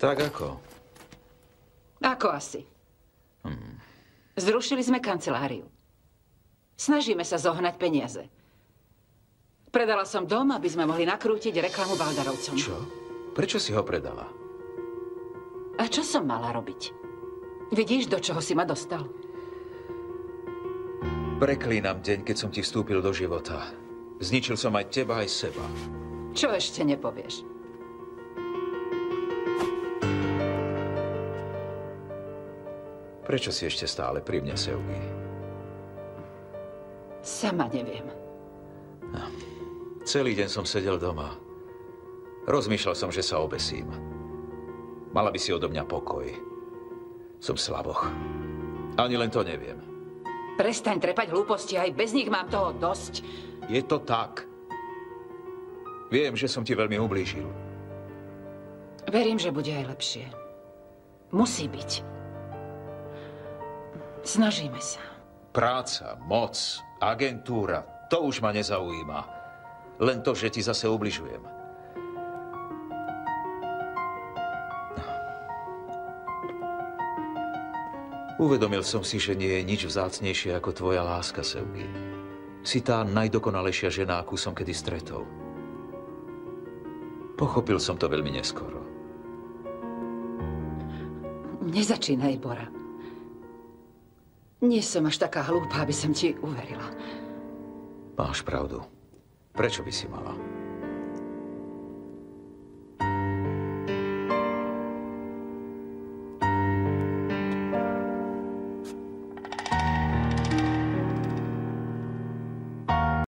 Tak ako? Ako asi? Zrušili sme kanceláriu. Snažíme sa zohnať peniaze. Predala som dom, aby sme mohli nakrútiť reklamu Baldarovcom. Čo? Prečo si ho predala? A čo som mala robiť? Vidíš, do čoho si ma dostal? Preklínam deň, keď som ti vstúpil do života. Zničil som aj teba, aj seba. Čo ešte nepovieš? Prečo si ešte stále pri mne, Seugi? Sama neviem. Celý deň som sedel doma. Rozmýšľal som, že sa obesím. Mala by si odo mňa pokoj. Som slaboch. Ani len to neviem. Prestaň trepať hlúposti, aj bez nich mám toho dosť. Je to tak. Viem, že som ti veľmi ublížil. Verím, že bude aj lepšie. Musí byť. Snažíme sa. Práca, moc, agentúra, to už ma nezaujíma. Len to, že ti zase ubližujem. Uvedomil som si, že nie je nič vzácnejšie ako tvoja láska, Sevky. Si tá najdokonalejšia žena, akú som kedy stretol. Pochopil som to veľmi neskoro. Nezačínaj, Bora. Nie som až taká hlúpa, aby som ti uverila. Máš pravdu. Prečo by si mala?